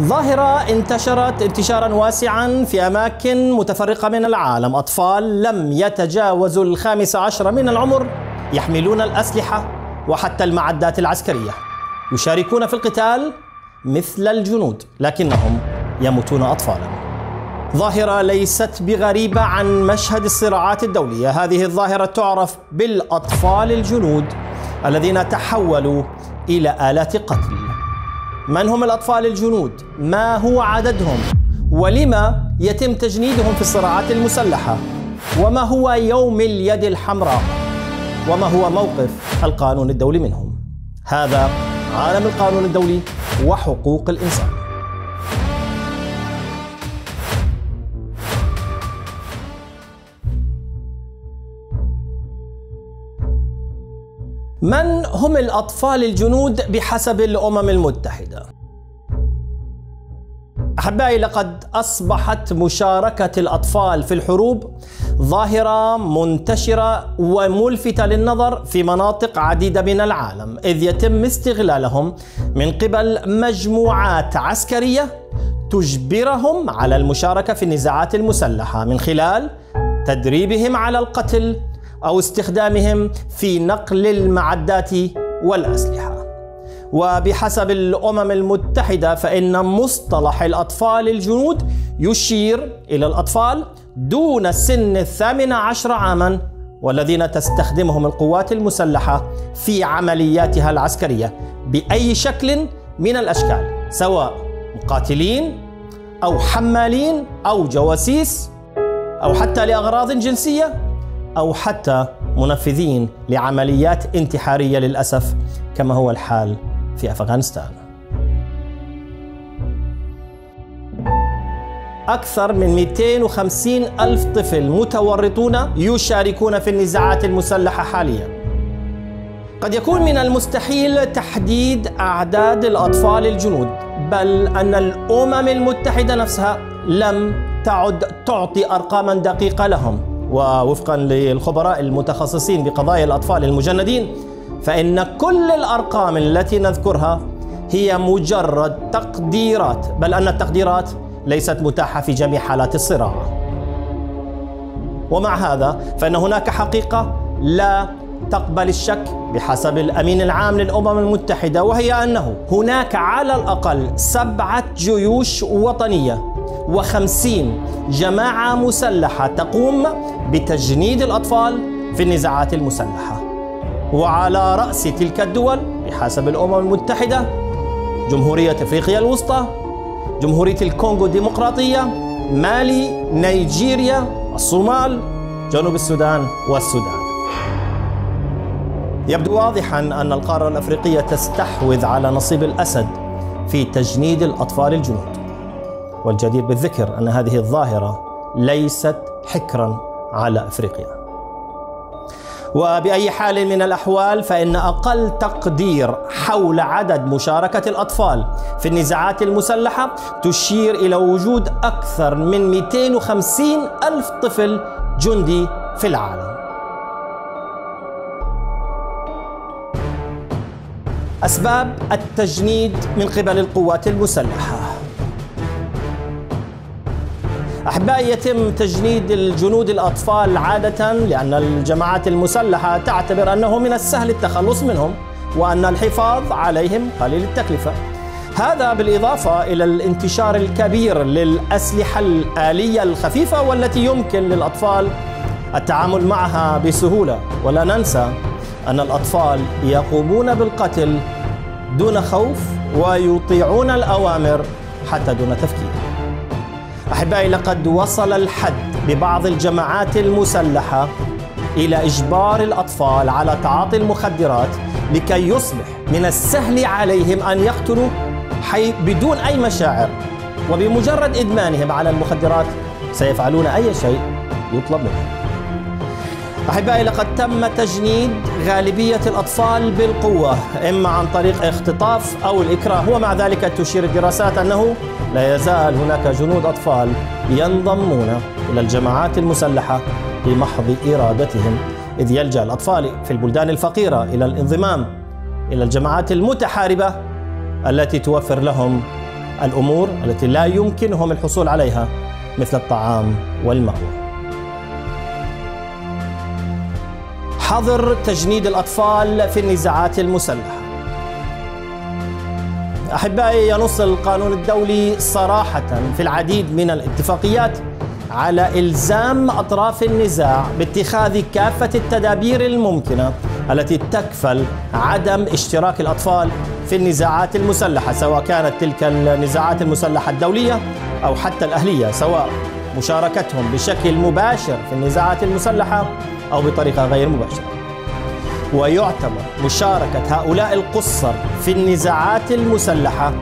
ظاهرة انتشرت انتشارا واسعا في أماكن متفرقة من العالم. أطفال لم يتجاوزوا الخامس عشر من العمر يحملون الأسلحة وحتى المعدات العسكرية. يشاركون في القتال مثل الجنود لكنهم يموتون أطفالا. ظاهرة ليست بغريبة عن مشهد الصراعات الدولية. هذه الظاهرة تعرف بالأطفال الجنود الذين تحولوا إلى آلات قتل. من هم الأطفال الجنود؟ ما هو عددهم؟ ولما يتم تجنيدهم في الصراعات المسلحة؟ وما هو يوم اليد الحمراء؟ وما هو موقف القانون الدولي منهم؟ هذا عالم القانون الدولي وحقوق الإنسان من هم الأطفال الجنود بحسب الأمم المتحدة؟ أحبائي لقد أصبحت مشاركة الأطفال في الحروب ظاهرة منتشرة وملفتة للنظر في مناطق عديدة من العالم إذ يتم استغلالهم من قبل مجموعات عسكرية تجبرهم على المشاركة في النزاعات المسلحة من خلال تدريبهم على القتل أو استخدامهم في نقل المعدات والأسلحة. وبحسب الأمم المتحدة فإن مصطلح الأطفال الجنود يشير إلى الأطفال دون سن الثامن عشر عاما والذين تستخدمهم القوات المسلحة في عملياتها العسكرية بأي شكل من الأشكال سواء مقاتلين أو حمالين أو جواسيس أو حتى لأغراض جنسية أو حتى منفذين لعمليات انتحارية للأسف كما هو الحال في أفغانستان. أكثر من 250 ألف طفل متورطون يشاركون في النزاعات المسلحة حاليا قد يكون من المستحيل تحديد أعداد الأطفال الجنود بل أن الأمم المتحدة نفسها لم تعد تعطي أرقاما دقيقة لهم ووفقا للخبراء المتخصصين بقضايا الأطفال المجندين فإن كل الأرقام التي نذكرها هي مجرد تقديرات بل أن التقديرات ليست متاحة في جميع حالات الصراع. ومع هذا فإن هناك حقيقة لا تقبل الشك بحسب الأمين العام للأمم المتحدة وهي أنه هناك على الأقل سبعة جيوش وطنية وخمسين جماعة مسلحة تقوم بتجنيد الأطفال في النزاعات المسلحة. وعلى رأس تلك الدول بحسب الأمم المتحدة جمهورية أفريقيا الوسطى جمهورية الكونغو الديمقراطية مالي نيجيريا الصومال جنوب السودان والسودان. يبدو واضحا أن القارة الأفريقية تستحوذ على نصيب الأسد في تجنيد الأطفال الجنود. والجدير بالذكر أن هذه الظاهرة ليست حكرا على أفريقيا. وبأي حال من الأحوال فإن أقل تقدير حول عدد مشاركة الأطفال في النزاعات المسلحة تشير إلى وجود أكثر من 250 ألف طفل جندي في العالم. أسباب التجنيد من قبل القوات المسلحة. أحبائي يتم تجنيد الجنود الأطفال عادة لأن الجماعات المسلحة تعتبر أنه من السهل التخلص منهم وأن الحفاظ عليهم قليل التكلفة. هذا بالإضافة إلى الانتشار الكبير للأسلحة الآلية الخفيفة والتي يمكن للأطفال التعامل معها بسهولة. ولا ننسى أن الأطفال يقومون بالقتل دون خوف ويطيعون الأوامر حتى دون تفكير. أحبائي لقد وصل الحد ببعض الجماعات المسلحة إلى إجبار الأطفال على تعاطي المخدرات لكي يصبح من السهل عليهم أن يقتلوا حي بدون أي مشاعر. وبمجرد إدمانهم على المخدرات سيفعلون أي شيء يطلب منهم. أحبائي لقد تم تجنيد غالبية الأطفال بالقوة إما عن طريق اختطاف أو الإكراه ومع ذلك تشير الدراسات أنه لا يزال هناك جنود أطفال ينضمون إلى الجماعات المسلحة بمحض إرادتهم إذ يلجأ الأطفال في البلدان الفقيرة إلى الانضمام إلى الجماعات المتحاربة التي توفر لهم الأمور التي لا يمكنهم الحصول عليها مثل الطعام والمأوى. حظر تجنيد الأطفال في النزاعات المسلحة. أحبائي ينص القانون الدولي صراحة في العديد من الاتفاقيات على إلزام أطراف النزاع باتخاذ كافة التدابير الممكنة التي تكفل عدم اشتراك الأطفال في النزاعات المسلحة سواء كانت تلك النزاعات المسلحة الدولية أو حتى الأهلية سواء مشاركتهم بشكل مباشر في النزاعات المسلحة أو بطريقة غير مباشرة. ويعتبر مشاركة هؤلاء القصر في النزاعات المسلحة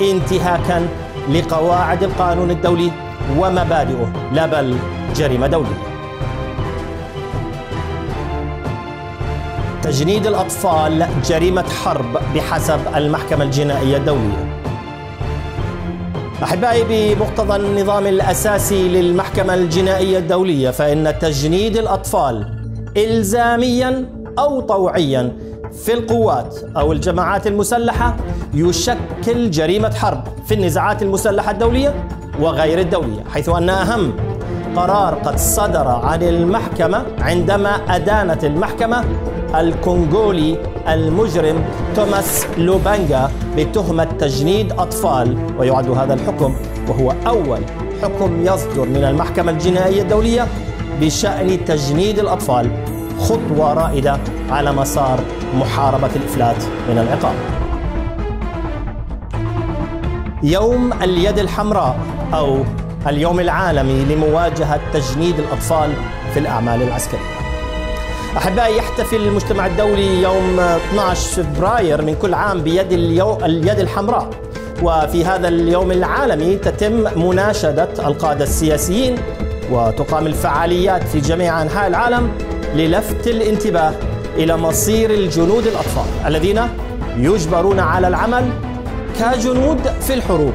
انتهاكا لقواعد القانون الدولي ومبادئه لا بل جريمة دولية. تجنيد الأطفال جريمة حرب بحسب المحكمة الجنائية الدولية. أحبائي بمقتضى النظام الأساسي للمحكمة الجنائية الدولية فإن تجنيد الأطفال الزاميا أو طوعيا في القوات أو الجماعات المسلحة يشكل جريمة حرب في النزاعات المسلحة الدولية وغير الدولية حيث أن أهم قرار قد صدر عن المحكمة عندما أدانت المحكمة الكونغولي المجرم توماس لوبانجا بتهمة تجنيد أطفال. ويعد هذا الحكم وهو أول حكم يصدر من المحكمة الجنائية الدولية بشأن تجنيد الأطفال. خطوة رائدة على مسار محاربة الإفلات من العقاب. يوم اليد الحمراء أو اليوم العالمي لمواجهة تجنيد الأطفال في الأعمال العسكرية. أحبائي يحتفل المجتمع الدولي يوم 12 فبراير من كل عام بيد اليو... اليد الحمراء. وفي هذا اليوم العالمي تتم مناشدة القادة السياسيين وتقام الفعاليات في جميع أنحاء العالم للفت الانتباه إلى مصير الجنود الأطفال الذين يجبرون على العمل كجنود في الحروب.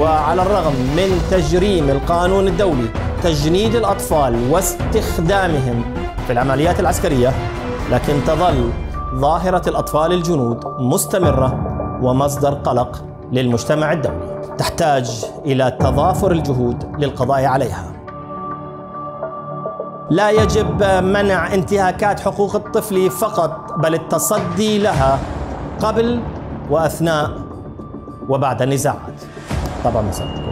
وعلى الرغم من تجريم القانون الدولي تجنيد الأطفال واستخدامهم في العمليات العسكرية لكن تظل ظاهرة الأطفال الجنود مستمرة ومصدر قلق للمجتمع الدولي. تحتاج إلى تضافر الجهود للقضاء عليها. لا يجب منع انتهاكات حقوق الطفل فقط بل التصدي لها قبل وأثناء وبعد النزاعات. طبعا مساء